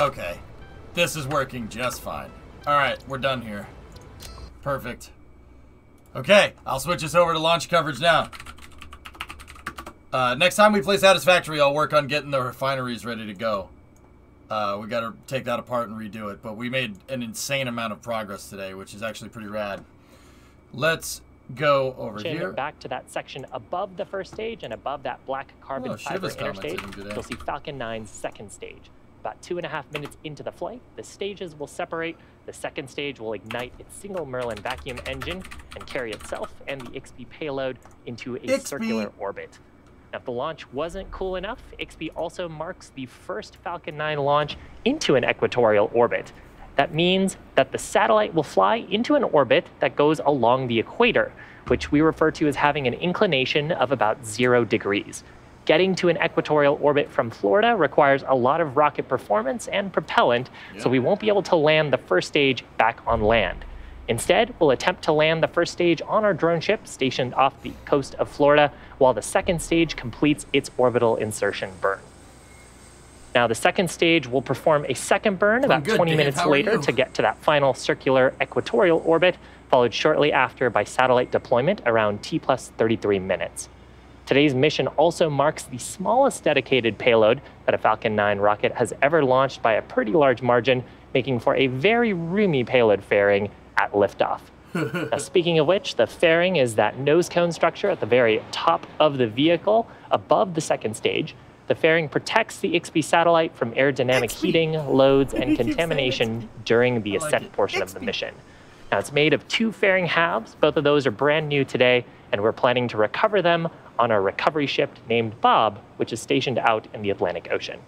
Okay. This is working just fine. Alright, we're done here. Perfect. Okay, I'll switch us over to launch coverage now. Uh, next time we play Satisfactory, I'll work on getting the refineries ready to go. Uh, we got to take that apart and redo it, but we made an insane amount of progress today, which is actually pretty rad. Let's go over here. Back to that section above the first stage and above that black carbon Oh, fiber Shiva's interstage, you'll see Falcon 9's second stage. About two and a half minutes into the flight, the stages will separate. The second stage will ignite its single Merlin vacuum engine and carry itself and the IXPE payload into a circular orbit. Now, if the launch wasn't cool enough, IXPE also marks the first Falcon 9 launch into an equatorial orbit. That means that the satellite will fly into an orbit that goes along the equator, which we refer to as having an inclination of about zero degrees. Getting to an equatorial orbit from Florida requires a lot of rocket performance and propellant, so we won't be able to land the first stage back on land. Instead, we'll attempt to land the first stage on our drone ship stationed off the coast of Florida, while the second stage completes its orbital insertion burn. Now, the second stage will perform a second burn about good, 20 Dave. minutes How later to get to that final circular equatorial orbit, followed shortly after by satellite deployment around T plus 33 minutes. Today's mission also marks the smallest dedicated payload that a Falcon 9 rocket has ever launched by a pretty large margin, making for a very roomy payload fairing at liftoff. now, speaking of which, the fairing is that nose cone structure at the very top of the vehicle above the second stage. The fairing protects the IXPE satellite from aerodynamic IXPE. heating, loads, and contamination during the like ascent portion of the mission. Now, it's made of two fairing halves. Both of those are brand new today, and we're planning to recover them on our recovery ship named Bob, which is stationed out in the Atlantic Ocean.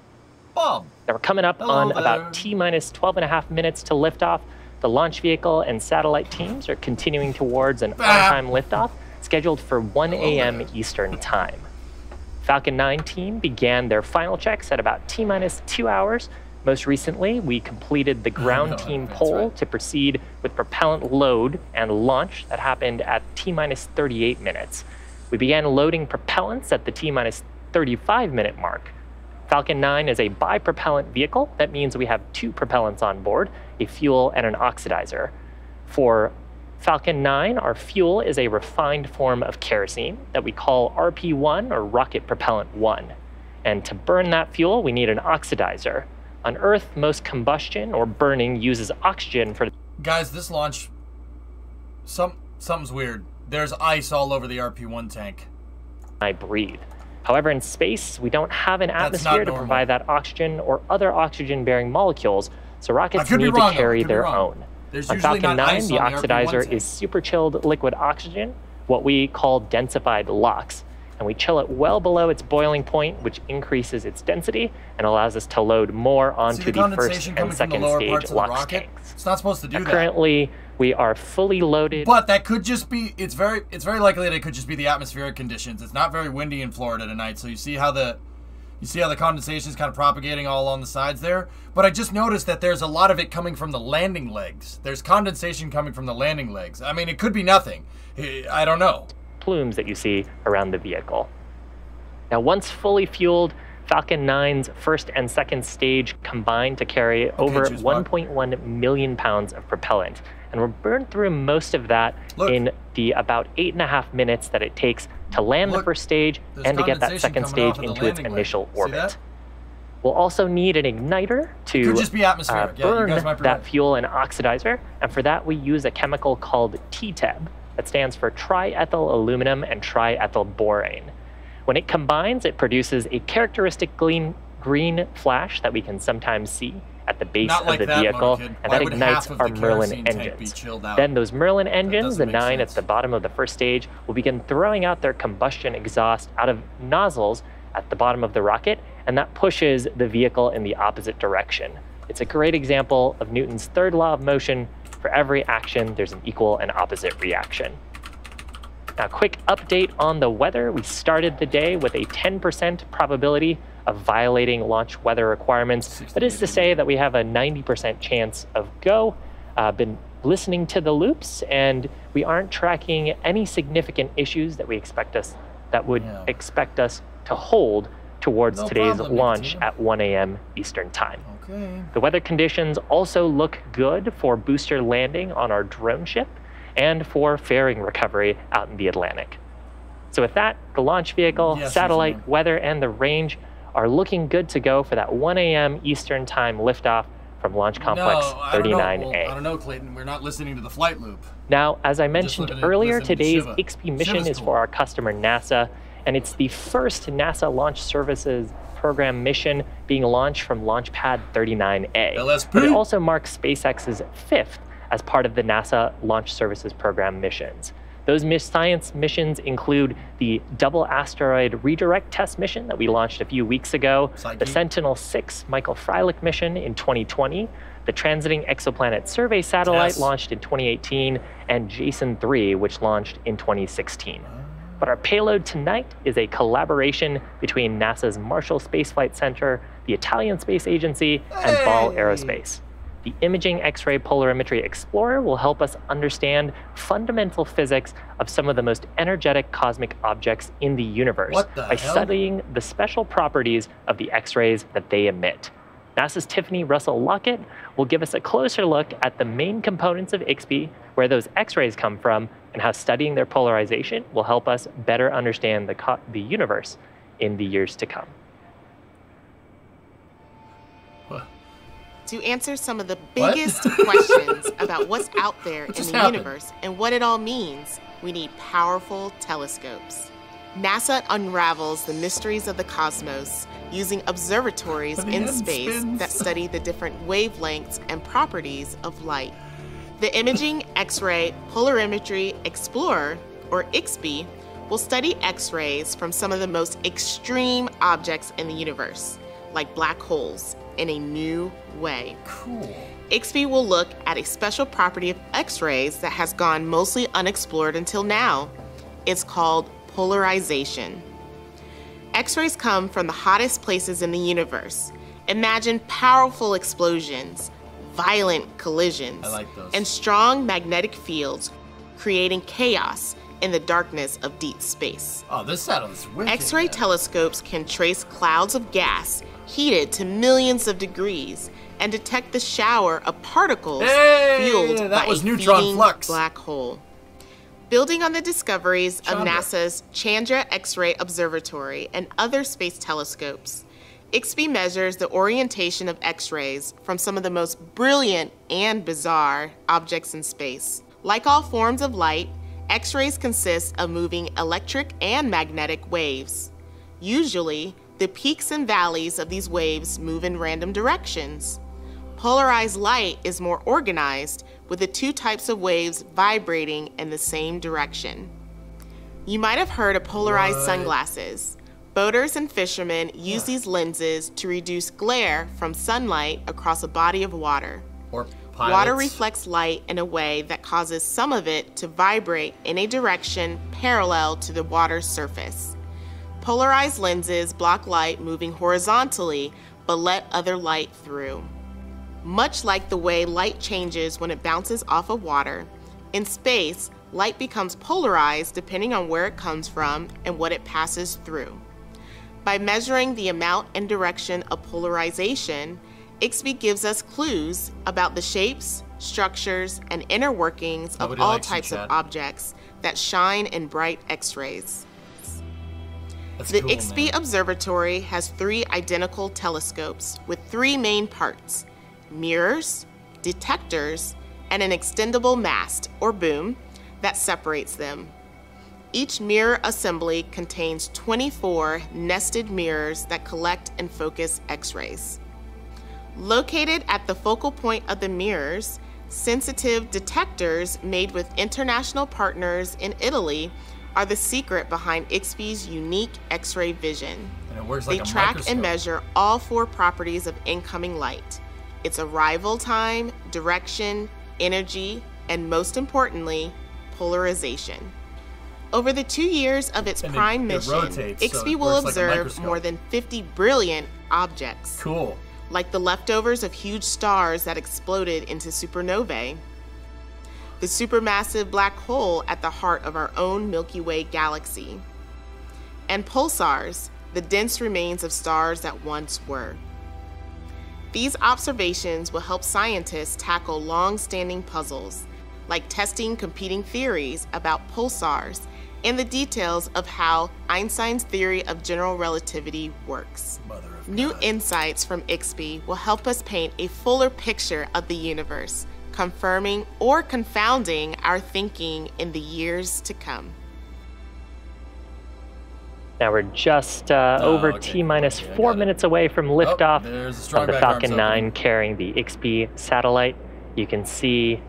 Bob. Now, we're coming up Hello on there. about T minus 12 and a half minutes to liftoff. The launch vehicle and satellite teams are continuing towards an on Ah. time liftoff scheduled for 1 a.m. Eastern Time. Falcon 9 team began their final checks at about T minus two hours. Most recently, we completed the ground team poll right. to proceed with propellant load and launch that happened at T minus 38 minutes. We began loading propellants at the T minus 35 minute mark. Falcon 9 is a bipropellant vehicle. That means we have two propellants on board a fuel and an oxidizer. For Falcon 9, our fuel is a refined form of kerosene that we call RP1 or rocket propellant 1. And to burn that fuel, we need an oxidizer. On Earth, most combustion or burning uses oxygen for Guys, this launch, some something's weird. There's ice all over the RP1 tank. I breathe. However, in space, we don't have an atmosphere to provide that oxygen or other oxygen bearing molecules, so rockets need wrong, to carry their own. There's On usually Falcon not 9, ice the oxidizer is super chilled liquid oxygen, what we call densified LOX. And we chill it well below its boiling point, which increases its density and allows us to load more See onto the the, first and coming from the second stage LOX rocket? tanks. It's not supposed to do Now, that. currently, we are fully loaded. But that could just be it's very it's very likely that it could just be the atmospheric conditions. It's not very windy in Florida tonight, so you see how the you see how the condensation is kind of propagating all on the sides there. But I just noticed that there's a lot of it coming from the landing legs. There's condensation coming from the landing legs. I mean, it could be nothing. I I don't know. plumes that you see around the vehicle. Now, once fully fueled, Falcon 9's first and second stage combined to carry over 1.1 million pounds of propellant. And we're burned through most of that Look. in the about eight and a half minutes that it takes to land the first stage there's and to get that second stage of into its leg. initial orbit. We'll also need an igniter to just be uh, yeah, burn be that fuel and oxidizer. And for that, we use a chemical called TTEB that stands for triethyl aluminum and triethyl borane. When it combines, it produces a characteristic green, green flash that we can sometimes see at the base Not of like the that, vehicle, and that ignites our Merlin kerosene tank be engines. Then those Merlin engines, the nine at the bottom of the first stage, will begin throwing out their combustion exhaust out of nozzles at the bottom of the rocket, and that pushes the vehicle in the opposite direction. It's a great example of Newton's third law of motion. For every action, there's an equal and opposite reaction. Now, quick update on the weather. We started the day with a 10% probability of violating launch weather requirements. That is to say that we have a 90% chance of go. Uh, been listening to the loops, and we aren't tracking any significant issues that we expect us that would Yeah. expect us to hold towards No today's problem, launch at 1 a.m. Eastern Time. Okay. The weather conditions also look good for booster landing on our drone ship and for fairing recovery out in the Atlantic. So, with that, the launch vehicle, Yes, satellite, weather, and the range are looking good to go for that 1 a.m. Eastern Time liftoff from Launch Complex no, I don't know. 39A. Well, I don't know, Clayton. We're not listening to the flight loop. Now, as I mentioned earlier, listening to today's Shiva. Mission Shiva's is cool. for our customer NASA, and it's the first NASA Launch Services Program mission being launched from Launch Pad 39A. LSP. But it also marks SpaceX's fifth as part of the NASA Launch Services Program missions. Those miss science missions include the double asteroid redirect test mission that we launched a few weeks ago, the Sentinel 6 Michael Freilich mission in 2020, the Transiting Exoplanet Survey satellite Yes. launched in 2018, and Jason 3, which launched in 2016. But our payload tonight is a collaboration between NASA's Marshall Space Flight Center, the Italian Space Agency, and Ball Aerospace. The Imaging X-ray Polarimetry Explorer will help us understand fundamental physics of some of the most energetic cosmic objects in the universe the by hell? studying the special properties of the X-rays that they emit. NASA's Tiffany Russell Lockett will give us a closer look at the main components of IXPE, where those X-rays come from, and how studying their polarization will help us better understand the, the universe in the years to come. To answer some of the biggest questions about what's out there in the happened? universe and what it all means, we need powerful telescopes. NASA unravels the mysteries of the cosmos using observatories in space spins. that study the different wavelengths and properties of light. The Imaging X-ray Polarimetry Explorer, or IXPE, will study X-rays from some of the most extreme objects in the universe, like black holes, in a new way. Cool. IXPE will look at a special property of X rays that has gone mostly unexplored until now. It's called polarization. X rays come from the hottest places in the universe. Imagine powerful explosions, violent collisions, like and strong magnetic fields, creating chaos in the darkness of deep space. Oh, this satellite's wicked. X ray telescopes can trace clouds of gas heated to millions of degrees and detect the shower of particles Hey, fueled that by was a neutron feeding flux. black hole. Building on the discoveries of NASA's Chandra X ray Observatory and other space telescopes, IXPE measures the orientation of X rays from some of the most brilliant and bizarre objects in space. Like all forms of light, X rays consist of moving electric and magnetic waves. Usually, the peaks and valleys of these waves move in random directions. Polarized light is more organized, with the two types of waves vibrating in the same direction. You might have heard of polarized What? sunglasses. Boaters and fishermen use these lenses to reduce glare from sunlight across a body of water. Or. Water reflects light in a way that causes some of it to vibrate in a direction parallel to the water's surface. Polarized lenses block light moving horizontally but let other light through. Much like the way light changes when it bounces off of water, in space, light becomes polarized depending on where it comes from and what it passes through. By measuring the amount and direction of polarization, IXPE gives us clues about the shapes, structures, and inner workings of all types of objects that shine in bright X rays. That's The cool, IXPE man. Observatory has three identical telescopes with three main parts mirrors, detectors, and an extendable mast, or boom, that separates them. Each mirror assembly contains 24 nested mirrors that collect and focus X rays. Located at the focal point of the mirrors, sensitive detectors made with international partners in Italy are the secret behind IXPE's unique X ray vision. And it works They track microscope. and measure all four properties of incoming light its arrival time, direction, energy, and most importantly, polarization. Over the two years of its And prime it mission, rotates, so IXPE will works like observe more than 50 brilliant objects, Cool. like the leftovers of huge stars that exploded into supernovae, the supermassive black hole at the heart of our own Milky Way galaxy, and pulsars, the dense remains of stars that once were. These observations will help scientists tackle long standing puzzles, like testing competing theories about pulsars and the details of how Einstein's theory of general relativity works. New insights from IXPE will help us paint a fuller picture of the universe, confirming or confounding our thinking in the years to come. Now we're just uh, Oh, over okay, T minus okay, four got it. minutes away from liftoff there's the strong of the Falcon opening. 9 carrying the IXPE satellite. You can see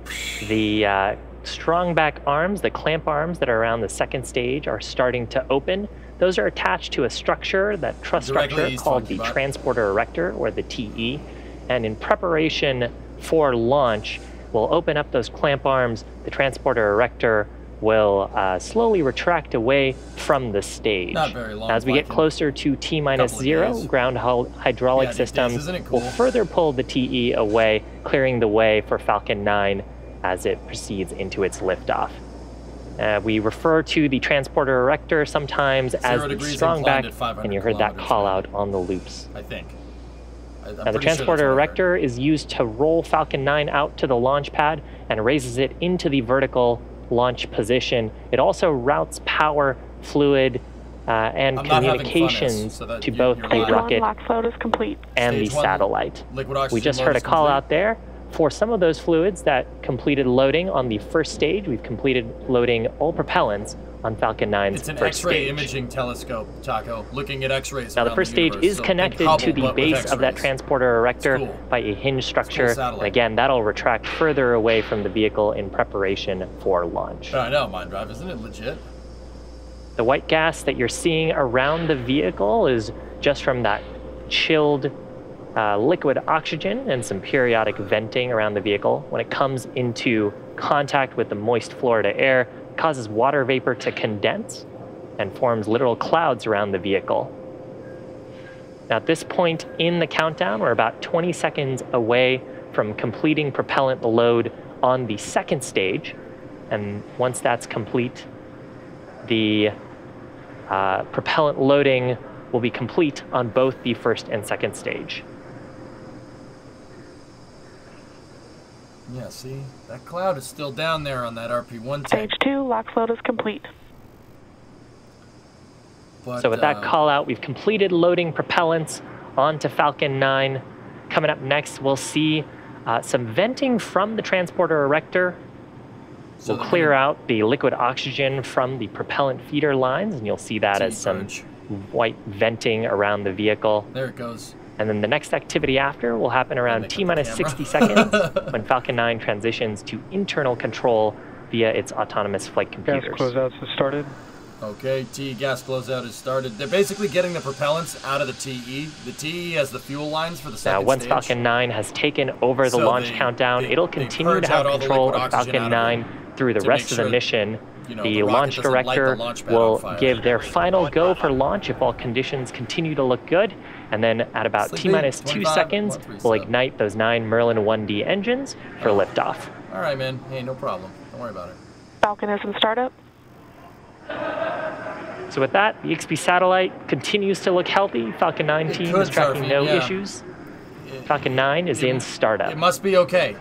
the uh, strong back arms, the clamp arms that are around the second stage, are starting to open. Those are attached to a structure, that truss Directly structure called the Bot. transporter erector or the TE. And in preparation for launch, we'll open up those clamp arms. The transporter erector will uh, slowly retract away from the stage. Not very long, As we get closer to T minus zero, ground hy- hydraulic Yeah, systems isn't will further pull the TE away, clearing the way for Falcon 9 as it proceeds into its liftoff. Uh, we refer to the transporter erector sometimes as the degrees strong back, and you heard that call out on the loops. I think. I, I'm Now, the pretty sure transporter that's what I heard. erector is used to roll Falcon 9 out to the launch pad and raises it into the vertical launch position. It also routes power, fluid, uh, and I'm not having fun, communications Es, so to you- both the lying. Rocket is complete. and the Stage one, satellite. We just heard a call complete. out there for some of those fluids that completed loading on the first stage. We've completed loading all propellants on Falcon 9's It's an first X-ray stage. imaging telescope, Taco, looking at X-rays. Now, the first stage universe, is so connected Hubble, to the base of that transporter erector cool. by a hinge structure. and again, that'll retract further away from the vehicle in preparation for launch. I know, Mind Drive, isn't it legit? The white gas that you're seeing around the vehicle is just from that chilled uh, liquid oxygen and some periodic venting around the vehicle. When it comes into contact with the moist Florida air, causes water vapor to condense and forms literal clouds around the vehicle. Now, at this point in the countdown, we're about 20 seconds away from completing propellant load on the second stage. And once that's complete, the uh, propellant loading will be complete on both the first and second stage. Yeah, see? That cloud is still down there on that RP-1 tank. Stage two, LOX load is complete. But, So with that uh, call out, we've completed loading propellants onto Falcon 9. Coming up next, we'll see uh, some venting from the transporter erector. so We'll clear we- out the liquid oxygen from the propellant feeder lines, and you'll see that as some T-purge. white venting around the vehicle. There it goes. And then the next activity after will happen around T up the minus camera. 60 seconds when Falcon 9 transitions to internal control via its autonomous flight computers. Gas closeouts have started. Okay, T gas closeout has started. They're basically getting the propellants out of the TE. The TE has the fuel lines for the Now, once stage. Falcon 9 has taken over the So launch they- countdown, they- it'll continue to have out all the control of Falcon out of 9 through the rest make of the mission. you know, the, the launch doesn't the director launch will give their final go for launch if all conditions continue to look good. And then at about Sleepy, T minus two 25, seconds, we'll 137. ignite those nine Merlin 1D engines for Oh. liftoff. All right, man. Hey, no problem. Don't worry about it. Falcon is in startup. So with that, the IXPE satellite continues to look healthy. Falcon 9 It team is tracking Sarfy, no yeah. issues. It- Falcon 9 is it- in startup. It must be okay.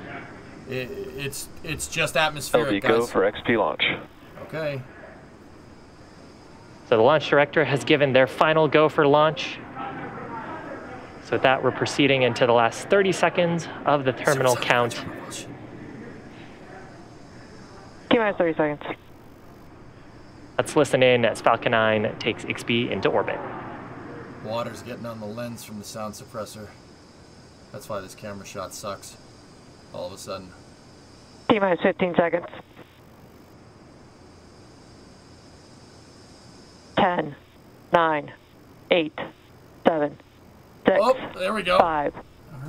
It, it's it's just atmospheric, LV go guys. for IXPE launch. Okay. So the launch director has given their final go for launch. So with that, we're proceeding into the last 30 seconds of the terminal count. T minus 30 seconds. Let's listen in as Falcon 9 takes IXPE into orbit. Water's getting on the lens from the sound suppressor. That's why this camera shot sucks. All of a sudden. T minus 15 seconds. 10, 9, 8, 7, 6, Oh, there we go. 5, All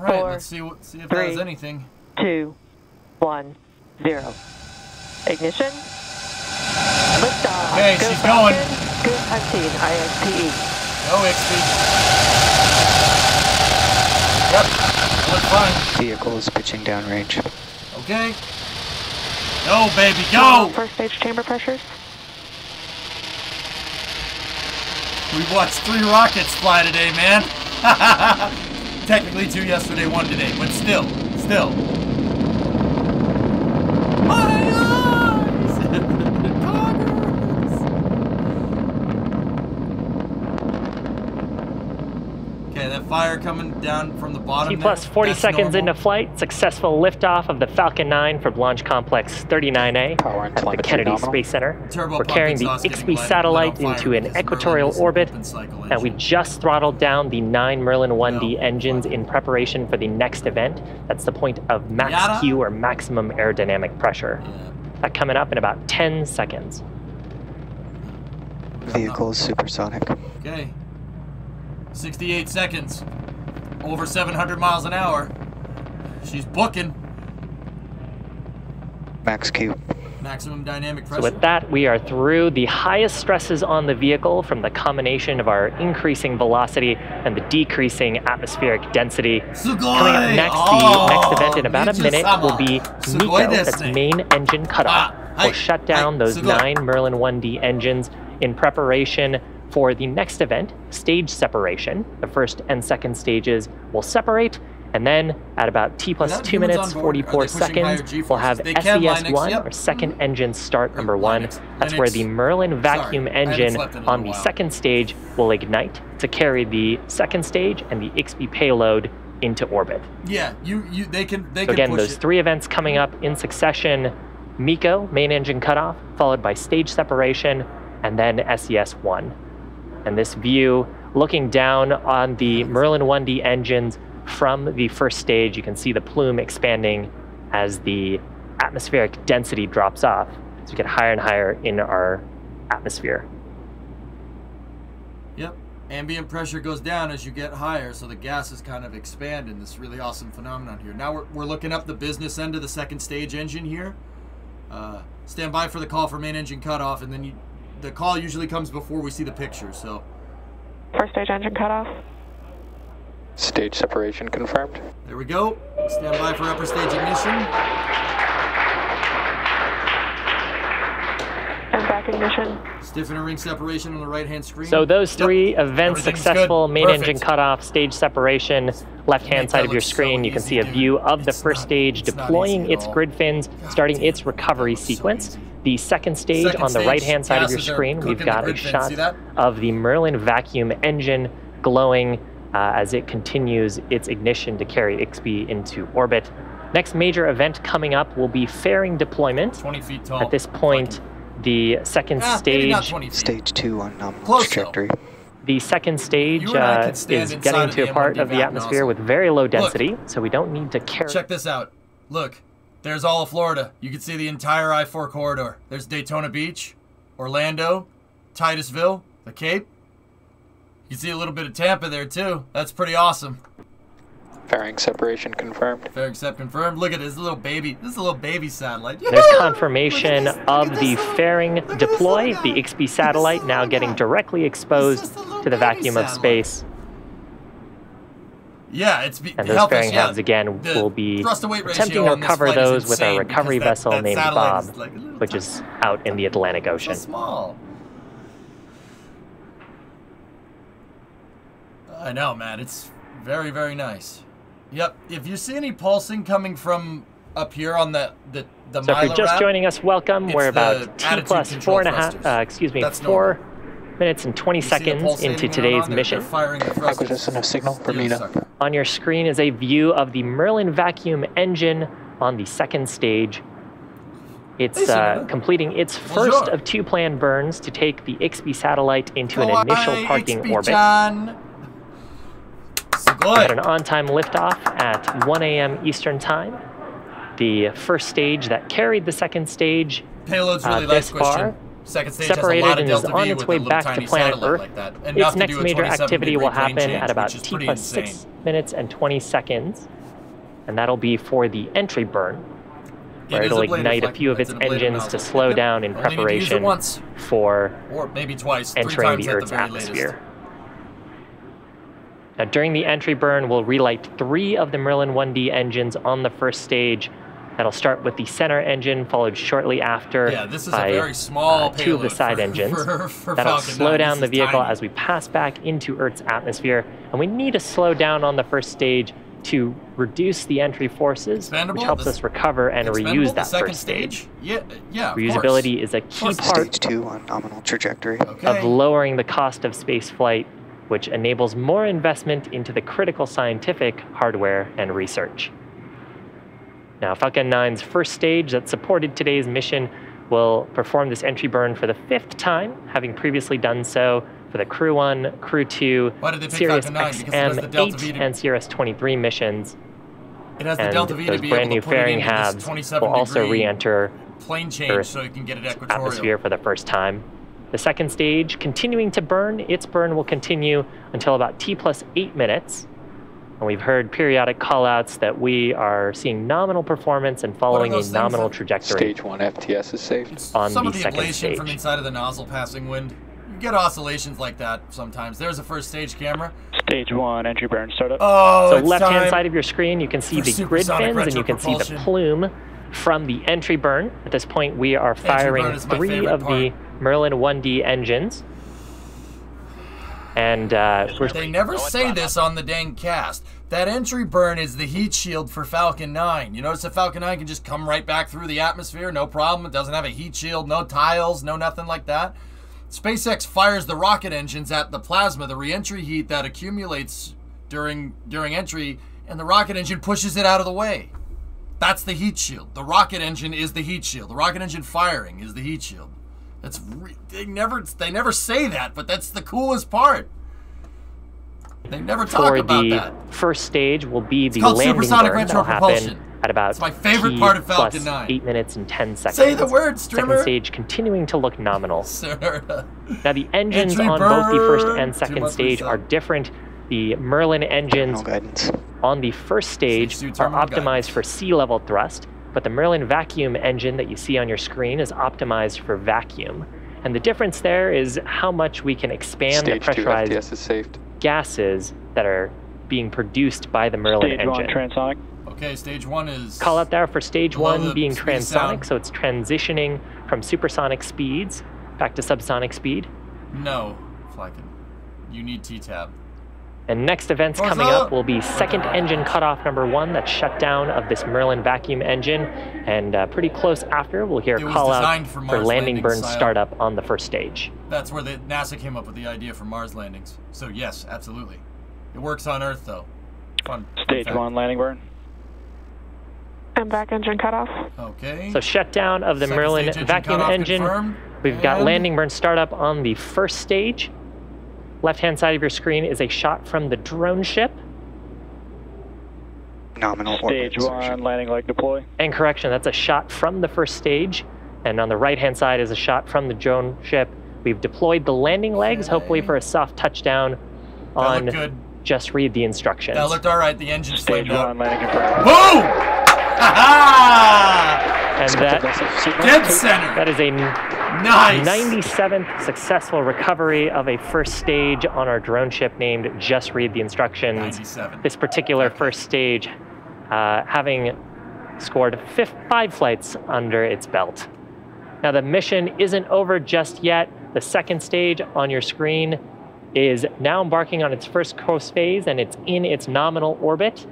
right, four, let's see what see if that three. does anything. 2, 1, 0. Ignition. Okay, Go she's Falcon. going. Good hunting, ISPE. No XP. Yep. Look fine. Vehicle is pitching downrange. Okay. Go, baby, go! First stage chamber pressures. We watched three rockets fly today, man. technically two yesterday, one today, but still, still. My eyes! Congress! Okay, that fire coming down from the bottom. T plus 40 that's seconds normal. into flight, successful liftoff of the Falcon 9 from Launch Complex 39A Power at the Kennedy nominal. Space Center. Turbo We're carrying the exhaust getting IXPE lit- lit on satellite into an equatorial Merlin is an orbit, and we just throttled down the nine Merlin 1D No. engines in preparation for the next event. That's the point of max Yada. Q or maximum aerodynamic pressure. Yeah. That coming up in about 10 seconds. Vehicle is supersonic. Okay. 68 seconds. Over 700 miles an hour. She's booking. Max Q. Maximum dynamic pressure. So pressure. with that, we are through the highest stresses on the vehicle from the combination of our increasing velocity and the decreasing atmospheric density. Sugoi! Coming up next, Oh, the next event in about a minute Ninja-sama. will be Sugoi Nico, that's main engine cutoff. Ah, We'll hi, shut down hi, those sugoi. nine Merlin 1D engines in preparation for the next event, stage separation. The first and second stages will separate, and then at about T 2 minutes, on board, are 44 they pushing higher seconds, we'll have They can, Linux, SES1 yep. or second mm-hmm. engine start number one. Linux, That's where the Merlin vacuum Sorry, engine slept in a on the while. second stage will ignite to carry the second stage and the IXPE payload into orbit. Yeah, you, you, they can, they So can again, those it. three events coming up in succession: MECO main engine cutoff, followed by stage separation, and then SES1. And this view, looking down on the Merlin 1D engines from the first stage, you can see the plume expanding as the atmospheric density drops off. So we get higher and higher in our atmosphere. Yep. Ambient pressure goes down as you get higher, so the gases kind of expand in this really awesome phenomenon here. Now we're, we're looking up the business end of the second stage engine here. Uh, stand by for the call for main engine cutoff, and then you, the call usually comes before we see the picture. So First stage engine cutoff. Stage separation confirmed. there we go. Stand by for upper stage ignition. And back ignition. Stiffener ring separation on the right hand screen. So those Yep. three events successful, good. main engine cutoff, stage separation, left hand side of your look so screen, you can see a view of the first not- stage it's deploying its grid fins, God starting damn its recovery that looks so sequence. easy. The second stage Second on the stage, right hand side of your gases screen, we've got a shot of the Merlin vacuum engine glowing uh, as it continues its ignition to carry IXPE into orbit. Next major event coming up will be fairing deployment. 20 feet tall. At this point, the second Ah, stage Stage 2 on nominal Close, though. trajectory. the second stage You and I uh, is getting of to a part M1D of the atmosphere nozzle. with very low density, so we don't need to carry. Check this out. Look, there's all of Florida. You can see the entire I 4 corridor. There's Daytona Beach, Orlando, Titusville, the Cape. You can see a little bit of Tampa there, too. That's pretty awesome. Fairing separation confirmed. Fairing accept confirmed. Look at this little baby. This is a little baby satellite. There's confirmation this, of the fairing deploy, the IXPE Look at this satellite now getting directly exposed just a little to the baby vacuum of space. Yeah, it's be- And those fairing yeah. heads again The will be thrust to weight attempting to recover those with our recovery that- vessel that named Bob, is like which is out in the Atlantic Ocean. so small. I know, man. It's very, very nice. Yep. If you see any pulsing coming from up here on the the the So if you're just wrap, joining us, welcome. We're about T plus four and a half, uh, excuse me, That's four minutes and 20 you seconds into today's mission. They're firing the thrusters. Acquisition of signal for You Mina. On your screen is a view of the Merlin vacuum engine on the second stage. It's uh, completing its first of two planned burns to take the IXPE satellite into an initial parking orbit. Ichibichan. We had an on-time liftoff at 1 a.m. Eastern Time. The first stage that carried the second stage Payload's uh, really this far, Second stage separated lot of and is on its way back to planet Earth. like. Its next major activity will happen change, at about T plus insane. 6 minutes and 20 seconds, and that'll be for the entry burn, where It it'll ignite a few of its engines to slow down in Only need to use it preparation once, for or maybe twice, three entering times the at Earth's the atmosphere. latest. Now, during the entry burn, we'll relight three of the Merlin 1D engines on the first stage That'll start with the center engine, followed shortly after Yeah, this is by a very small uh, two of the side for- engines. for- for That'll Falcon slow 9. down This the vehicle tiny. as we pass back into Earth's atmosphere, and we need to slow down on the first stage to reduce the entry forces, Expendable? which helps This- us recover and reuse that first stage. Yeah, yeah. Reusability course. is a key part Stage 2 on nominal trajectory. Okay. of lowering the cost of space flight, which enables more investment into the critical scientific hardware and research. Now, Falcon 9's first stage that supported today's mission will perform this entry burn for the fifth time, having previously done so for the Crew 1, Crew 2, Why did Sirius Falcon 9? Because it has the Delta V XM8, and CRS-23 missions, It has the and Delta V to be brand able new to put it fairing halves will also re-enter plane change Earth so you can get it equatorial. atmosphere for the first time. The second stage, continuing to burn, its burn will continue until about T plus eight minutes. And we've heard periodic callouts that we are seeing nominal performance and following a nominal trajectory. Stage 1 FTS is safe. It's on some the of the second ablation from inside of the nozzle passing wind. You get oscillations like that sometimes. There's a first stage camera. Stage one, entry burn startup. Oh, so left hand side of your screen, you can see the grid fins and you can see the plume from the entry burn. At this point, we are firing burn is my three favorite of the Merlin 1D engines. And uh, They never say this on the dang cast. That entry burn is the heat shield for Falcon 9. You notice the Falcon 9 can just come right back through the atmosphere, no problem. It doesn't have a heat shield, no tiles, no nothing like that. SpaceX fires the rocket engines at the plasma, the reentry heat that accumulates during during entry, and the rocket engine pushes it out of the way. That's the heat shield. The rocket engine is the heat shield. The rocket engine firing is the heat shield. That's re- they never they never say that, but that's the coolest part. They never talk for about the that. first stage will be the called landing supersonic burn that'll happen at about It's my favorite T part of Falcon plus 9. eight minutes and ten seconds. Say the word, Second stage continuing to look nominal. Sir. Now the engines Entry on both the first and second stage are different. The Merlin engines No on the first stage Stage are optimized guidance. for sea level thrust, but the Merlin vacuum engine that you see on your screen is optimized for vacuum. And the difference there is how much we can expand Stage the pressurized is saved. gases that are being produced by the Merlin Stage one, engine. transonic. Okay, stage one is Call out there for stage one being transonic, sound. so it's transitioning from supersonic speeds back to subsonic speed. no, Flykin. You need T-tab. And next events Forza! coming up will be second engine cutoff number one, that's shutdown of this Merlin vacuum engine. And uh, pretty close after, we'll hear It a was call out for for landing landing burn style. startup on the first stage. That's where the NASA came up with the idea for Mars landings. So yes, absolutely. It works on Earth though. Fun. fun Stage fact. one, landing burn. And back engine cutoff. Okay. So shutdown of the Second Merlin engine vacuum engine. confirmed. We've got landing burn startup on the first stage. Left hand side of your screen is a shot from the drone ship. Nominal orbit Stage one, insertion. landing leg deploy. And correction, that's a shot from the first stage. And on the right hand side is a shot from the drone ship. We've deployed the landing legs, hopefully for a soft touchdown That on looked good. just read the instructions. That looked all right. The engine Stage flamed out. one, landing confirmed. Boom! Ha and that! Dead center. that is a Nice. 97th successful recovery of a first stage on our drone ship named Just Read the Instructions. 97. This particular first stage uh, having scored fifth, five flights under its belt. Now, the mission isn't over just yet. The second stage on your screen is now embarking on its first coast phase and it's in its nominal orbit.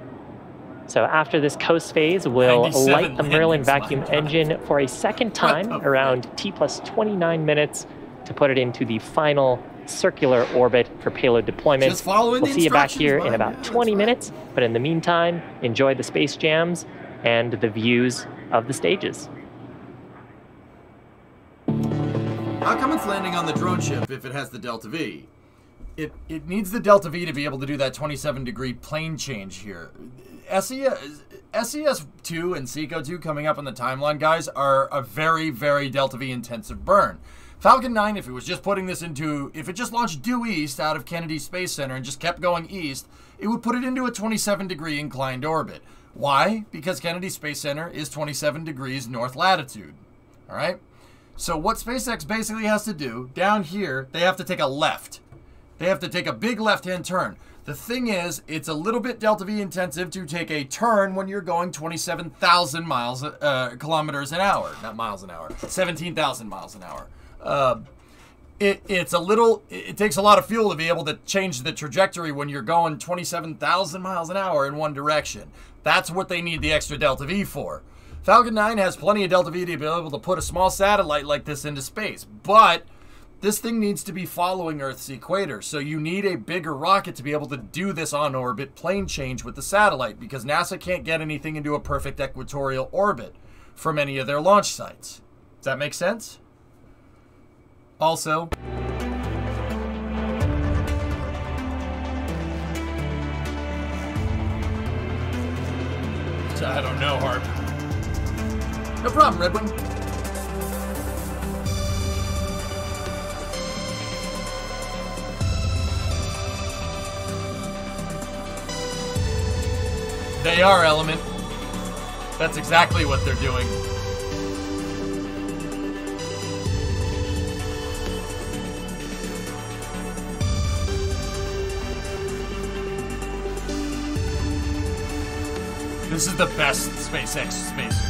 So, after this coast phase, we'll light the Merlin vacuum engine for a second time around T plus 29 minutes to put it into the final circular orbit for payload deployment. Just following we'll the see you back here in about that's 20 right. minutes. But in the meantime, enjoy the space jams and the views of the stages. How come it's landing on the drone ship if it has the Delta V? It it needs the Delta V to be able to do that 27 degree plane change here. SES, SES2 and SECO 2 coming up on the timeline, guys, are a very, very Delta V intensive burn. Falcon 9, if it was just putting this into, if it just launched due east out of Kennedy Space Center and just kept going east, it would put it into a 27 degree inclined orbit. Why? Because Kennedy Space Center is 27 degrees north latitude. All right? So what SpaceX basically has to do down here, they have to take a left. They have to take a big left-hand turn. The thing is, it's a little bit delta V intensive to take a turn when you're going 27,000 miles, uh, kilometers an hour. Not miles an hour. 17,000 miles an hour. Uh, it, it's a little, it takes a lot of fuel to be able to change the trajectory when you're going 27,000 miles an hour in one direction. That's what they need the extra delta V for. Falcon 9 has plenty of delta V to be able to put a small satellite like this into space, but this thing needs to be following Earth's equator, so you need a bigger rocket to be able to do this on orbit plane change with the satellite because NASA can't get anything into a perfect equatorial orbit from any of their launch sites. Does that make sense? Also, I don't know, Harp. No problem, Redwing. They are Element. That's exactly what they're doing. This is the best SpaceX Space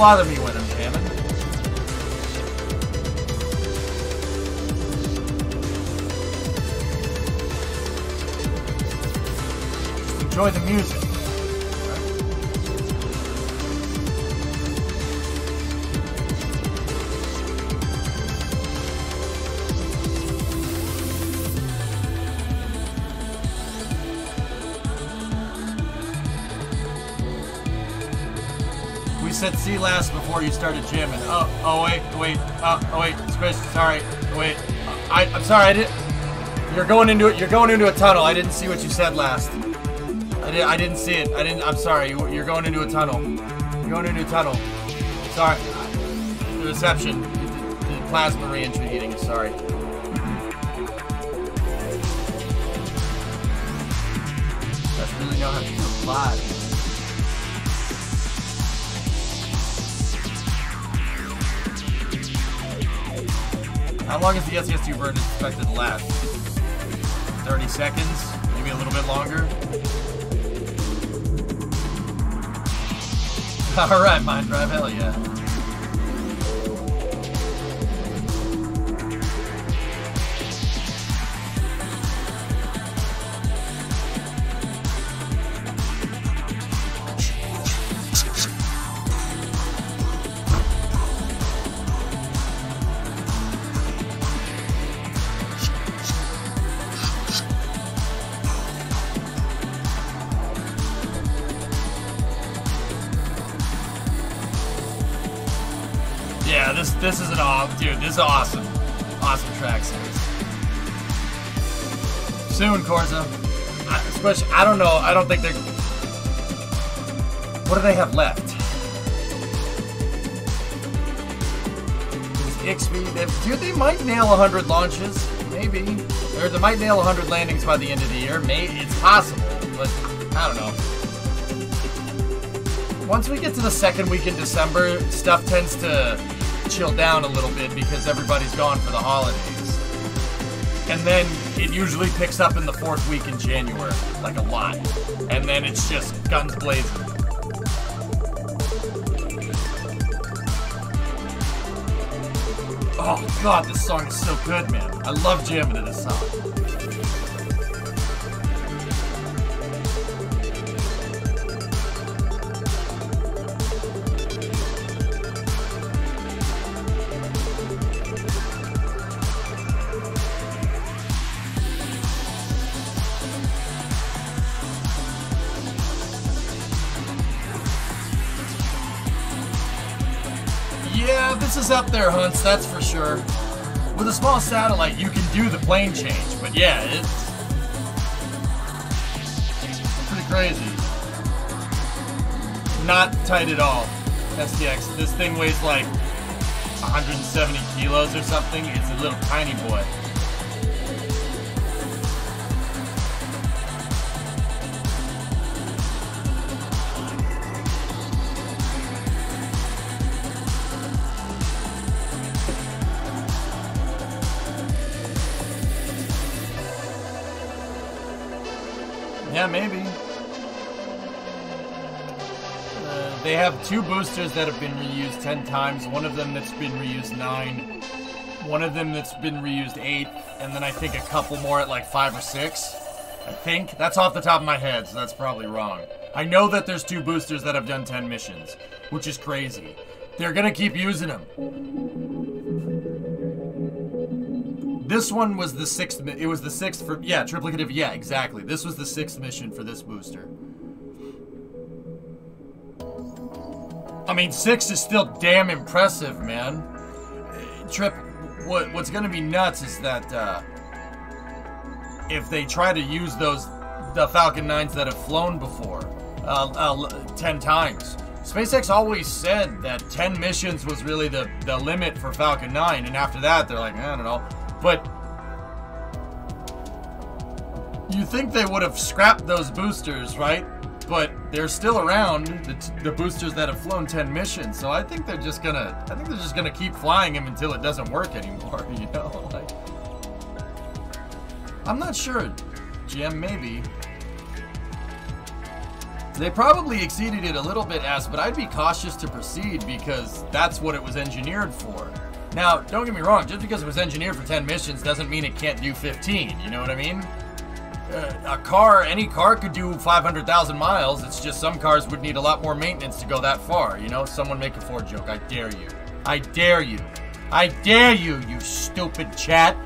bother me when I'm jamming. Enjoy the music. See last before you started jamming. Oh, oh wait, wait, uh, oh wait, Chris, sorry, wait. I, I'm sorry, I didn't. You're going into it. You're going into a tunnel. I didn't see what you said last. I didn't. I didn't see it. I didn't. I'm sorry. You- You're going into a tunnel. You're going into a tunnel. Sorry. The reception. The plasma reentry heating. Sorry. That's really know how to How long is the SES2 burn expected to last? 30 seconds? Maybe a little bit longer? Alright, Mind Drive, hell yeah. Yeah, this this is an aw dude, this is awesome. Awesome track series. Soon, Corza. I, especially, I don't know, I don't think they're... What do they have left? IXPE, they, dude, they might nail 100 launches. Maybe. Or they might nail 100 landings by the end of the year. Maybe, it's possible, but I don't know once we get to the second week in December, stuff tends to chill down a little bit because everybody's gone for the holidays. And then it usually picks up in the fourth week in January, like a lot. And then it's just guns blazing. Oh god, this song is so good, man. I love jamming to this song. Up there, Hunts, that's for sure. With a small satellite, you can do the plane change, but yeah, it's pretty crazy. Not tight at all, STX. This thing weighs like 170 kilos or something. It's a little tiny boy. Yeah, maybe. Uh, they have two boosters that have been reused 10 times, one of them that's been reused 9, one of them that's been reused 8, and then I think a couple more at like 5 or 6. I think. That's off the top of my head, so that's probably wrong. I know that there's two boosters that have done 10 missions, which is crazy. They're gonna keep using them. This one was the sixth. It was the sixth for yeah, triplicative. Yeah, exactly. This was the sixth mission for this booster. I mean, six is still damn impressive, man. Trip, what what's gonna be nuts is that uh, if they try to use those the Falcon 9s that have flown before uh, uh, 10 times. SpaceX always said that 10 missions was really the, the limit for Falcon 9, and after that, they're like, I don't know. But you think they would have scrapped those boosters, right? But they're still around, the, the boosters that have flown 10 missions. So I think they're just gonna, I think they're just gonna keep flying them until it doesn't work anymore. You know, like I'm not sure, Jim. Maybe they probably exceeded it a little bit, S, but I'd be cautious to proceed because that's what it was engineered for. Now, don't get me wrong, just because it was engineered for 10 missions doesn't mean it can't do 15, you know what I mean? Uh, a car, any car could do 500,000 miles, it's just some cars would need a lot more maintenance to go that far, you know? Someone make a Ford joke, I dare you. I dare you. I dare you, you stupid chat.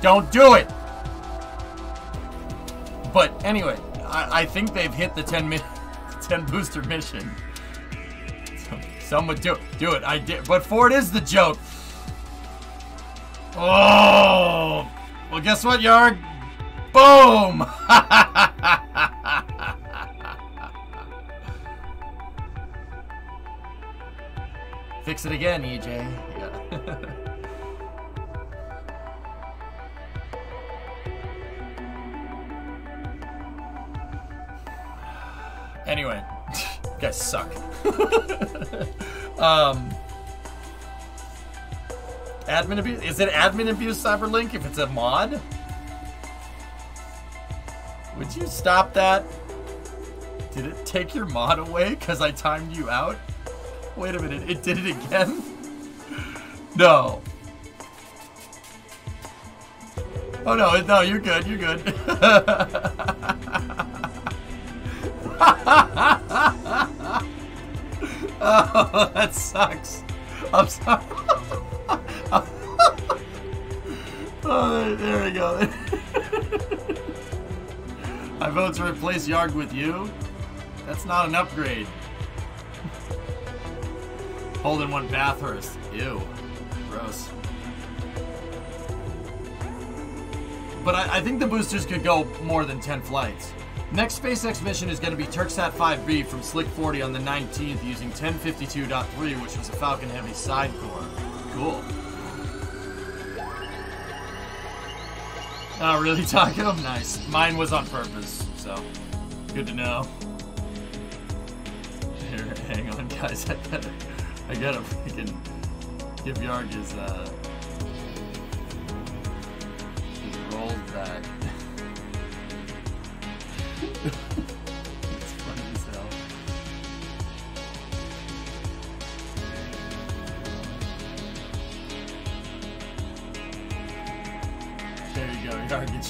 Don't do it! But anyway, I, I think they've hit the 10 mi- 10 booster mission. Some would do do it. I did, but Ford is the joke. Oh, well, guess what, Yarg? Boom! Fix it again, EJ. Yeah. anyway, guys suck. um, admin abuse? Is it admin abuse, Cyberlink? If it's a mod? Would you stop that? Did it take your mod away because I timed you out? Wait a minute, it did it again? No. Oh no, no, you're good, you're good. oh, that sucks. I'm sorry. oh, there, we go. I vote to replace Yarg with you. That's not an upgrade. Holding one Bathurst. Ew. Gross. But I, I think the boosters could go more than 10 flights. Next SpaceX mission is going to be Turksat 5B from Slick 40 on the 19th using 1052.3, which was a Falcon Heavy side core. Cool. Oh, really, Taco? Nice. Mine was on purpose, so good to know. Here, hang on, guys. I gotta, I gotta freaking give Yarg his, uh, his roll back.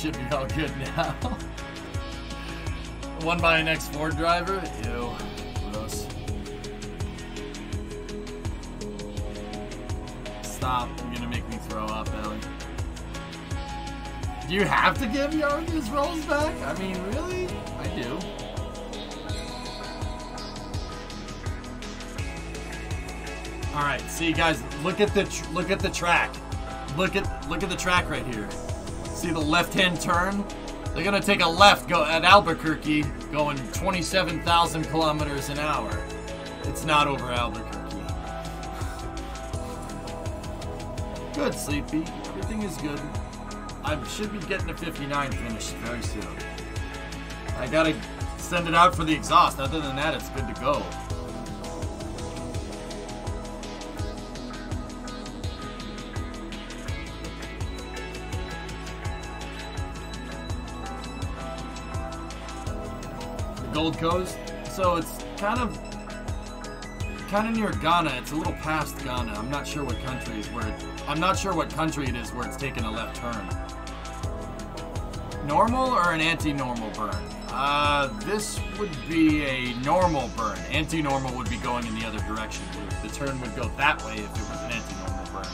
should be all good now. One by an X4 driver? Ew. Gross. Stop. You're gonna make me throw up, Ellie. Do you have to give Yarg his rolls back? I mean, really? I do. All right, see guys, look at the look at the track. Look at look at the track right here. See the left-hand turn? They're gonna take a left go at Albuquerque, going 27,000 kilometers an hour. It's not over Albuquerque. Good, Sleepy. Everything is good. I should be getting a 59 finished very soon. I gotta send it out for the exhaust. Other than that, it's good to go. Gold Coast. So it's kind of kind of near Ghana. It's a little past Ghana. I'm not sure what country is where it, I'm not sure what country it is where it's taking a left turn. Normal or an anti-normal burn? Uh, this would be a normal burn. Anti-normal would be going in the other direction. The turn would go that way if it was an anti-normal burn.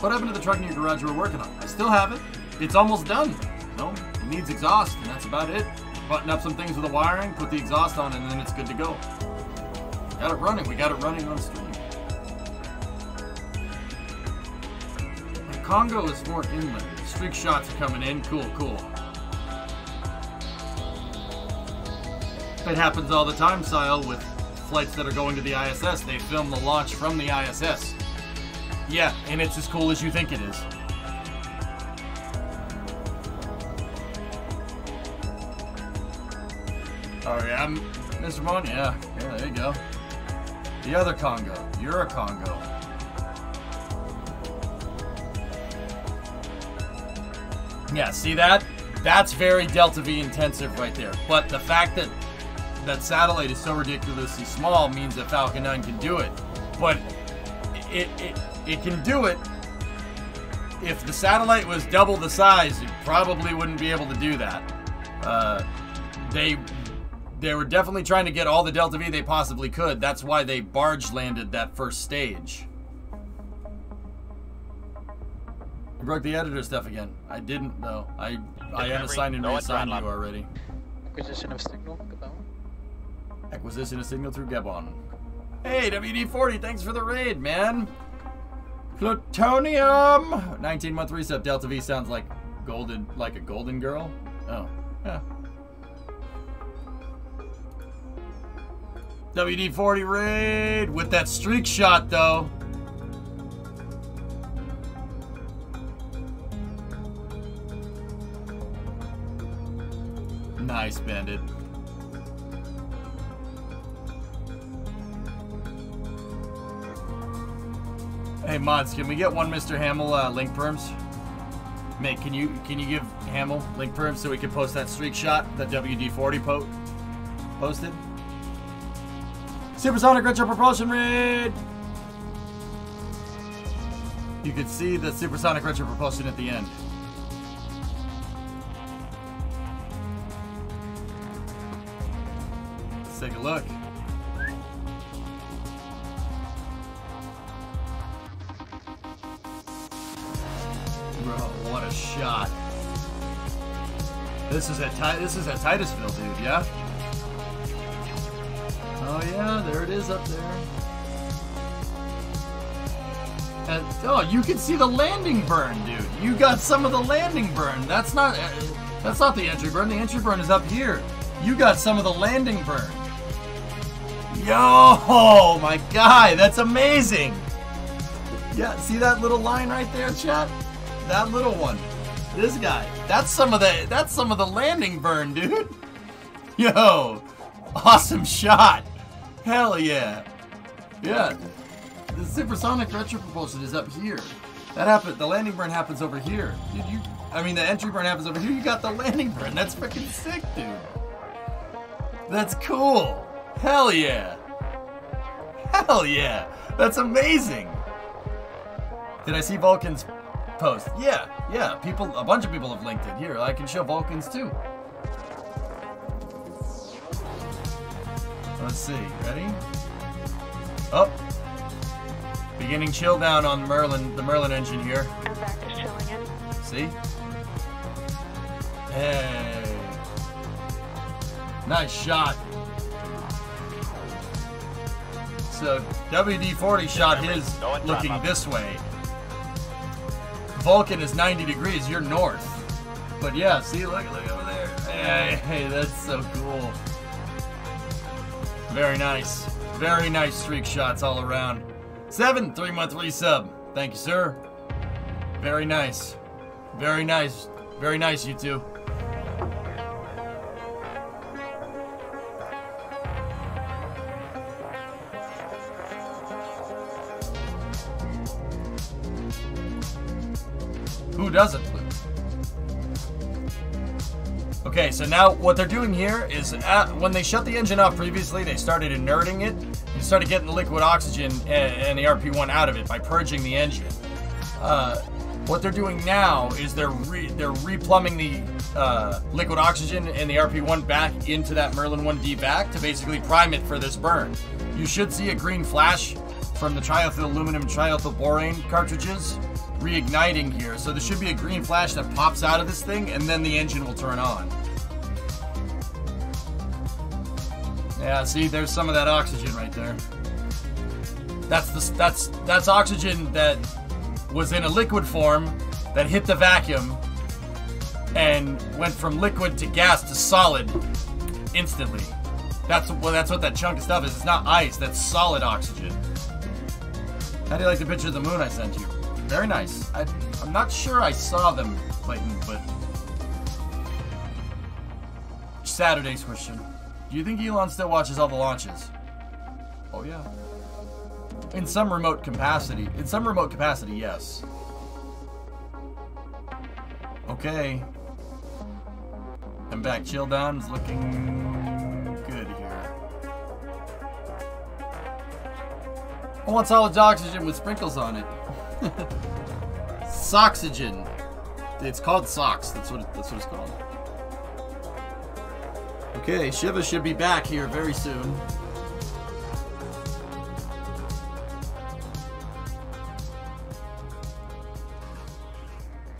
What happened to the truck in your garage you were working on? I still have it. It's almost done. No, it needs exhaust, that's about it. Button up some things with the wiring, put the exhaust on, and then it's good to go. Got it running. We got it running on stream. Congo is more inland. Streak shots are coming in. Cool, cool. It happens all the time, Sile, with flights that are going to the ISS. They film the launch from the ISS. Yeah, and it's as cool as you think it is. I'm Mr. Mon. Yeah, yeah, there you go. The other Congo. You're a Congo. Yeah, see that? That's very Delta V intensive right there. But the fact that that satellite is so ridiculously small means that Falcon 9 can do it. But it, it, it can do it. If the satellite was double the size, it probably wouldn't be able to do that. Uh, they they were definitely trying to get all the Delta V they possibly could. That's why they barge landed that first stage. You broke the editor stuff again. I didn't though. I I unassigned and reassigned you already. Acquisition of signal. Gabon. Acquisition of signal through Gabon. Hey, WD-40, thanks for the raid, man. Plutonium! 19 month reset. Delta V sounds like golden, like a golden girl. Oh, yeah. WD-40 raid with that streak shot though. Nice, Bandit. Hey mods, can we get one Mr. Hamill uh, link perms? Mate, can you can you give Hamill link perms so we can post that streak shot that WD-40 po posted? Supersonic retro propulsion raid. You could see the supersonic retro propulsion at the end. Let's take a look. Bro, what a shot. This is at this is at Titusville, dude, yeah? Is up there. And, oh, you can see the landing burn, dude. You got some of the landing burn. That's not uh, that's not the entry burn. The entry burn is up here. You got some of the landing burn. Yo, my guy, that's amazing. Yeah, see that little line right there, chat? That little one. This guy. That's some of the that's some of the landing burn, dude. Yo. Awesome shot. Hell yeah. Yeah. The supersonic retro propulsion is up here. That happened the landing burn happens over here. Dude, you I mean the entry burn happens over here. You got the landing burn. That's freaking sick, dude. That's cool. Hell yeah. Hell yeah. That's amazing. Did I see Vulcan's post. Yeah, yeah. People, a bunch of people have linked it. Here, I can show Vulcans too. Let's see. Ready? Up. Beginning chill down on Merlin, the Merlin engine here. I'm back to chilling in. See? Hey. Nice shot. So WD-40 shot his looking this way. Vulcan is 90 degrees. You're north. But yeah, see, look, look over there. Hey, hey, that's so cool. Very nice. Very nice streak shots all around. Seven, three month resub. Thank you, sir. Very nice. Very nice. Very nice, you two. Who doesn't? Okay, so now what they're doing here is at, when they shut the engine off previously, they started inerting it and started getting the liquid oxygen and, and the RP1 out of it by purging the engine. Uh, what they're doing now is they're re, they're replumbing the uh, liquid oxygen and the RP1 back into that Merlin 1D back to basically prime it for this burn. You should see a green flash from the triethyl aluminum triethyl borane cartridges reigniting here. So there should be a green flash that pops out of this thing and then the engine will turn on. Yeah, see, there's some of that oxygen right there. That's the that's that's oxygen that was in a liquid form that hit the vacuum and went from liquid to gas to solid instantly. That's well, that's what that chunk of stuff is. It's not ice. That's solid oxygen. How do you like the picture of the moon I sent you? Very nice. I, I'm not sure I saw them, Clayton, but Saturday's question. Do you think Elon still watches all the launches? Oh yeah. In some remote capacity. In some remote capacity, yes. Okay. I'm back. Chill down is looking good here. I want solid oxygen with sprinkles on it. Soxygen. It's called socks. That's what it, that's what it's called. Okay, Shiva should be back here very soon.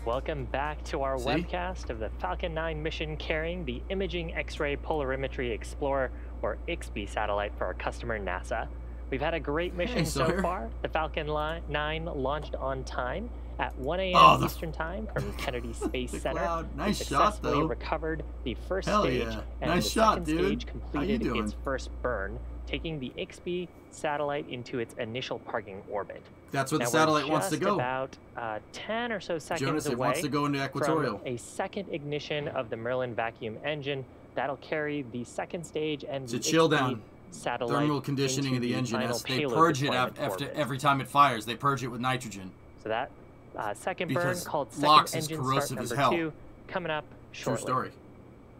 Welcome back to our See? webcast of the Falcon 9 mission carrying the Imaging X-ray Polarimetry Explorer, or IXPE satellite for our customer NASA. We've had a great mission so far. The Falcon 9 launched on time at 1 a.m. Oh, Eastern Time from Kennedy Space Center. cloud. Nice shot, successfully though. recovered the first Hell stage, yeah. and Nice the shot, second dude. stage How you completed doing? its first burn, taking the IXPE satellite into its initial parking orbit. That's where the satellite wants to go. About uh, 10 or so seconds Jonas, away wants to go into equatorial. from a second ignition of the Merlin vacuum engine. That'll carry the second stage and To the chill IXPE down. Satellite Thermal conditioning of the engine. final As they purge it deployment af- after every time it fires. They purge it with nitrogen. So that uh, second Because burn called second LOX is engine corrosive start as number hell. two coming up True story.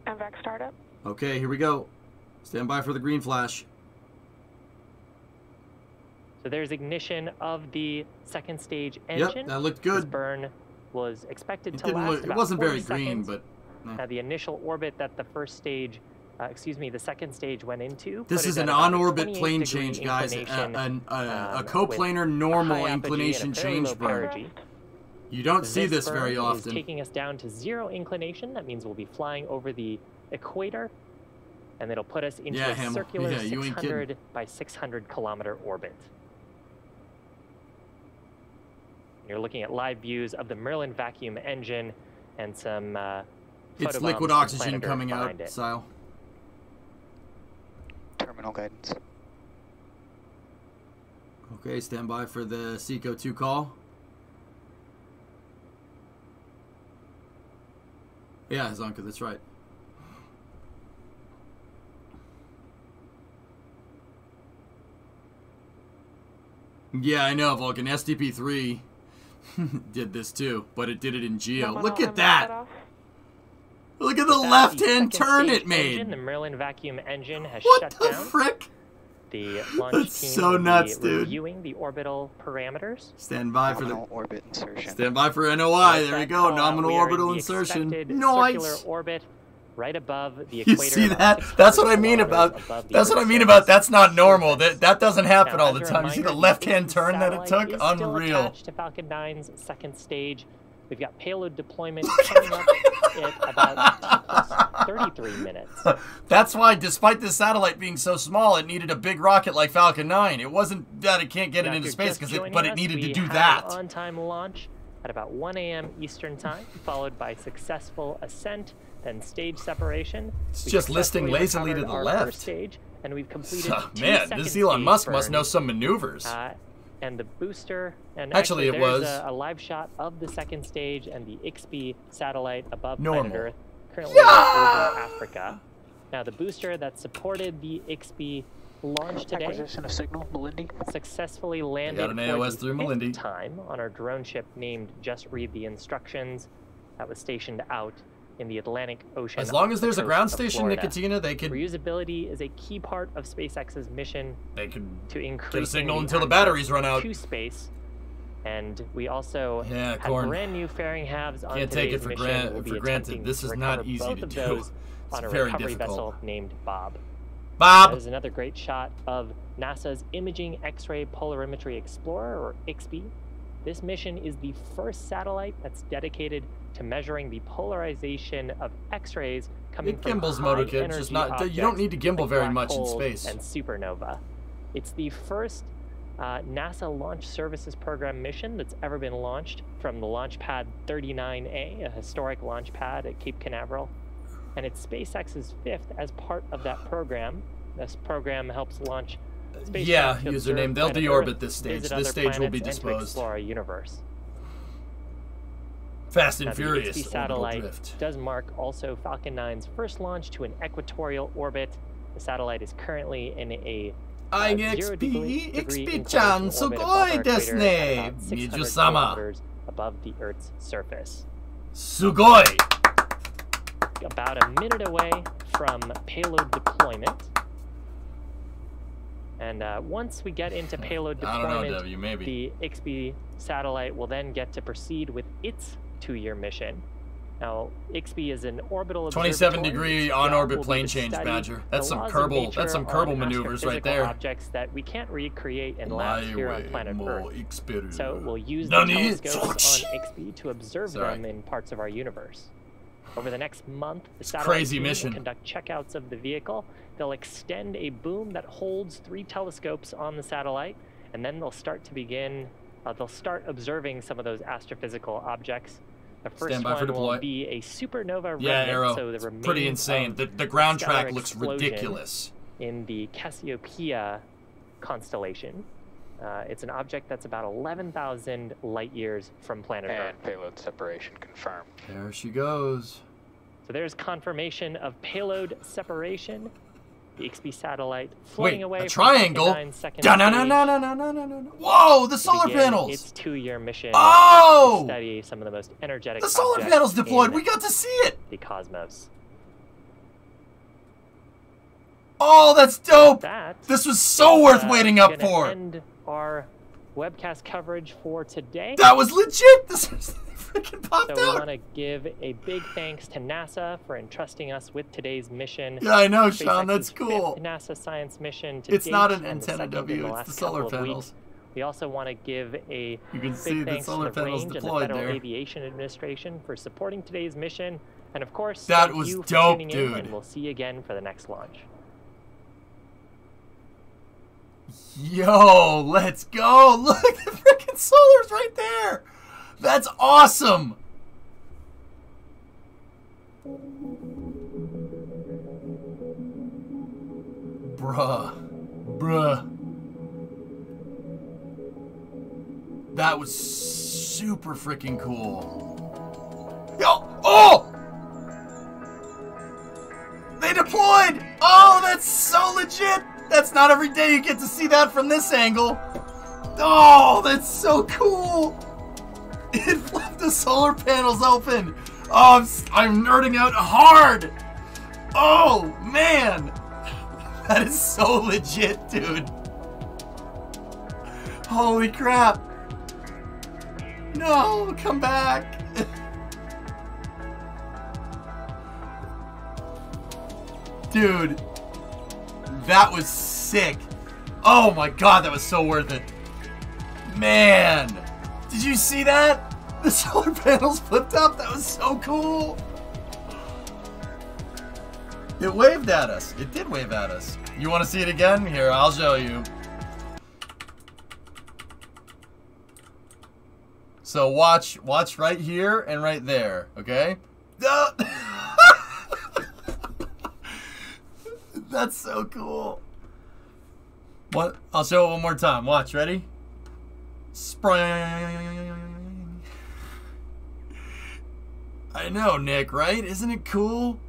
I'm startup. Okay, here we go. Stand by for the green flash. So there's ignition of the second stage engine. Yep, engine. that looked This good. burn was expected It to didn't last look, it about wasn't 40 very green, but eh. Now, the initial orbit that the first stage, uh, excuse me, the second stage went into. this is an on-orbit plane change, guys. A, a, a um, coplanar with normal inclination and a very low change burn. You don't see this very is often. taking us down to zero inclination. That means we'll be flying over the equator, and it'll put us into Yeah, a circular Yeah, you ain't kidding. 600 by 600 kilometer orbit. You're looking at live views of the Merlin vacuum engine and some. Uh, It's liquid oxygen coming out, it. Sile. Terminal guidance. Okay, stand by for the SECO 2 call. Yeah, Zonka, that's right. Yeah, I know, Vulcan. STP-3 did this too, but it did it in Geo. Nominal Look at ML that! Cutoff. Look at the left-hand turn it made! Engine, the Merlin vacuum engine has What shut the down. frick? The launch That's team so will be nuts, dude. reviewing the orbital parameters. Stand by for the Nominal orbit insertion. stand by for NOI. There we go. Nominal we are in orbital insertion. expected Circular Nice. orbit right above the You see that? That's what I mean about. That's what I mean about. That's not normal. That that doesn't happen Now, all the as a time. You see the left-hand turn that it took? Unreal. attached to Falcon 9's second stage. We've got payload deployment coming up at about plus 33 minutes. That's why, despite this satellite being so small, it needed a big rocket like Falcon 9. It wasn't that it can't get Now, it into space, because it, but it us, needed to do had that. on-time launch at about 1 a.m. Eastern time, followed by successful ascent, then stage separation. It's We just listing lazily to the left. First stage, and we've completed Oh, man, this Elon Musk must know some maneuvers. Uh, and the booster, and Actually, it there's was- a, a live shot of the second stage and the IXPE satellite above Normal. planet Earth, currently Yeah! over Africa. Now, the booster that supported the IXPE launch today Acquisition of signal, Malindi. successfully landed an for AOS through fifth Malindi. time on our drone ship named Just Read the Instructions that was stationed out in the Atlantic Ocean. as long as the there's a ground station. Nicotina, they could Reusability is a key part of SpaceX's mission they could to increase signal until the batteries run out. to space. And we also Yeah, have corn. brand new fairing halves on Can't take it for gran- We'll for granted. This is not easy to do. It's on a very recovery difficult. vessel named Bob. Bob. There's another great shot of NASA's Imaging X-ray Polarimetry Explorer, or IXPE. This mission is the first satellite that's dedicated to measuring the polarization of X-rays coming It from gimbals, Motorkid, energy just not- you don't need to gimbal like very much in space. And supernova. It's the first uh, NASA Launch Services Program mission that's ever been launched from the Launch Pad 39A, a historic launch pad at Cape Canaveral. And it's SpaceX's fifth as part of that program. This program helps launch Yeah, username. They'll deorbit Earth, this stage. This stage will be planets, and to disposed. explore our universe. Fast and Now, the Furious. XP satellite does mark also Falcon 9's first launch to an equatorial orbit. The satellite is currently in a uh, I XP, XP inclination chan, orbit sugoi above desu ne. Miju-sama. above the Earth's surface. Sugoi. About a minute away from payload deployment. And uh, once we get into payload don't know, deployment, W. Maybe. the IXPE satellite will then get to proceed with its two-year mission. Now, IXPE is an orbital 27 degree on orbit plane change, Badger. That's some Kerbal. That's some Kerbal maneuvers right there. Objects that we can't recreate in My labs here on planet Earth. So we'll use the telescopes on IXPE to observe Sorry. them in parts of our universe. Over the next month, the satellite crazy team will mission. conduct checkouts of the vehicle. They'll extend a boom that holds three telescopes on the satellite, and then they'll start to begin. Uh, they'll start observing some of those astrophysical objects. The first Stand by for one deploy. will be a supernova yeah, remnant, Arrow. so the it's pretty insane. The, the ground track looks ridiculous. in the Cassiopeia constellation. Uh, it's an object that's about 11,000 light years from planet Earth. And payload separation confirmed. There she goes. So there's confirmation of payload separation. The satellite floating Wait, away a triangle? 9's second Da na na stage na na na na na na. Whoa, the solar panels. Its two-year mission Oh! to study some of the most energetic The solar panels deployed. We got to see it. the cosmos. Oh, that's dope. That This was so worth uh, waiting up for. End our webcast coverage for today. That was legit. This was freaking popped So we out. want to give a big thanks to NASA for entrusting us with today's mission. Yeah, I know, Sean. That's cool. NASA science mission to It's date not an antenna W. the It's the solar panels. We also want to give a You can big see the thanks solar to the panels and the Federal there. Aviation Administration for supporting today's mission, and of course, That was dope, tuning dude. in, and we'll see you again for the next launch. Yo, let's go. Look, the freaking solar's right there. That's awesome. Bruh. Bruh. That was super freaking cool. Yo! Oh! They deployed! Oh, that's so legit! That's not every day you get to see that from this angle. Oh, that's so cool! It flipped the solar panels open. Oh, I'm, I'm nerding out hard. Oh, man. That is so legit, dude. Holy crap. No, come back. Dude, that was sick. Oh my god, that was so worth it. Man, did you see that? The solar panels flipped up. That was so cool. It waved at us. It did wave at us. You want to see it again? Here, I'll show you. So watch, watch right here and right there, okay? Ah! That's so cool. What? I'll show it one more time. Watch, ready? Spring. I know, Nick, right? Isn't it cool?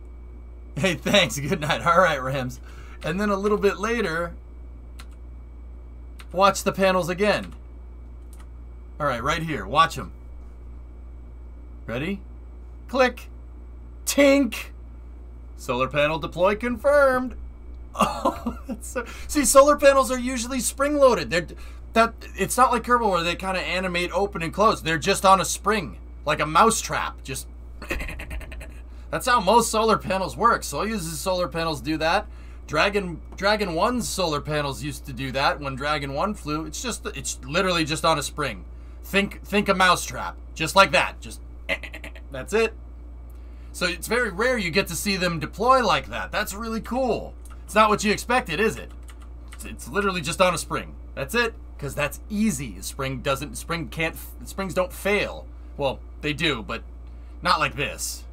Hey, thanks. Good night. All right, Rams. And then a little bit later, watch the panels again. All right, right here. Watch them. Ready? Click. Tink. Solar panel deploy confirmed. Oh, so, see, solar panels are usually spring loaded. They're that it's not like Kerbal where they kind of animate open and close. They're just on a spring, like a mouse trap. Just that's how most solar panels work. Soyuz's solar panels do that. Dragon Dragon One's solar panels used to do that when Dragon One flew. It's just it's literally just on a spring. Think think a mouse trap, just like that. Just that's it. So it's very rare you get to see them deploy like that. That's really cool. It's not what you expected, is it? It's, it's literally just on a spring. That's it. Because that's easy. Spring doesn't. Spring can't. Springs don't fail. Well, they do, but not like this.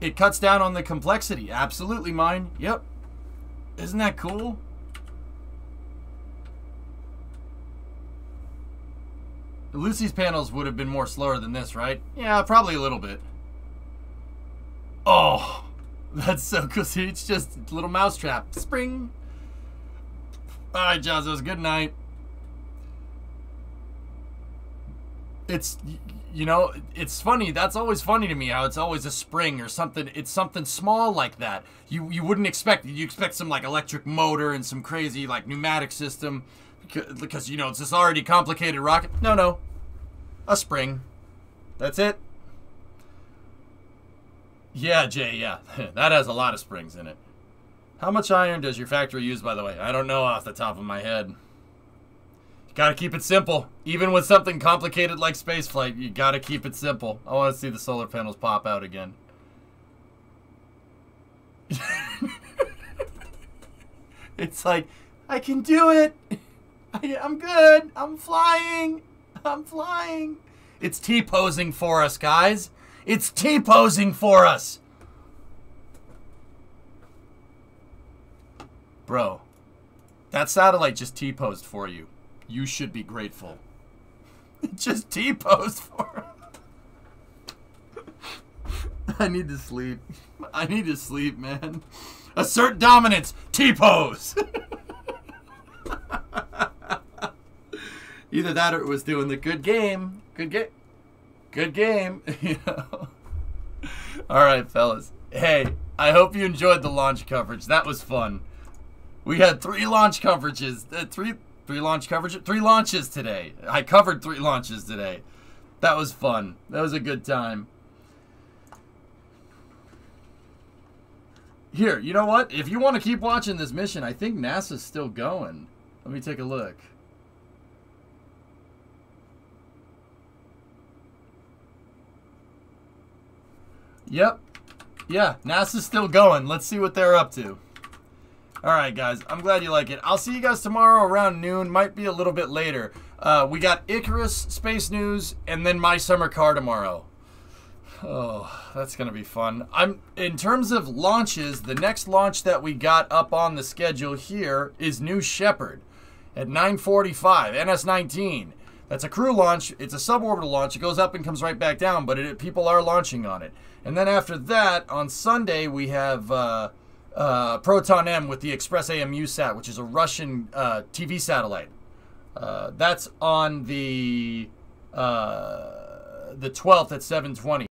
It cuts down on the complexity. Absolutely, mine. Yep. Isn't that cool? Lucy's panels would have been more slower than this, right? Yeah, probably a little bit. Oh, that's so cool. See, it's just a little mousetrap. Spring. All right, Jazos, good night. It's, you know, it's funny. That's always funny to me how it's always a spring or something. It's something small like that. You you wouldn't expect. You expect some like electric motor and some crazy like pneumatic system because you know, it's this already complicated rocket. No, no. A spring. That's it. Yeah, Jay, yeah. that has a lot of springs in it. How much iron does your factory use, by the way? I don't know off the top of my head. You gotta keep it simple. Even with something complicated like spaceflight, you gotta keep it simple. I wanna see the solar panels pop out again. it's like, I can do it! I, I'm good! I'm flying! I'm flying! It's T-posing for us, guys! It's T-posing for us! Bro, that satellite just T-posed for you. You should be grateful. It just T-posed for I need to sleep. I need to sleep, man. Assert dominance. T-pose. Either that or it was doing the good game. Good game. Good game. All right, fellas. Hey, I hope you enjoyed the launch coverage. That was fun. We had three launch coverages. Uh, three three launch coverage. Three launches today. I covered three launches today. That was fun. That was a good time. Here, you know what? If you want to keep watching this mission, I think NASA's still going. Let me take a look. Yep. Yeah, NASA's still going. Let's see what they're up to. Alright, guys. I'm glad you like it. I'll see you guys tomorrow around noon. Might be a little bit later. Uh, we got Icarus Space News and then My Summer Car tomorrow. Oh, that's going to be fun. I'm In terms of launches, the next launch that we got up on the schedule here is New Shepard at 945, NS-19. That's a crew launch. It's a suborbital launch. It goes up and comes right back down, but it, people are launching on it. And then after that, on Sunday, we have uh, uh, Proton M with the Express AMU sat, which is a Russian uh, TV satellite. Uh, that's on the uh, the 12th at 720.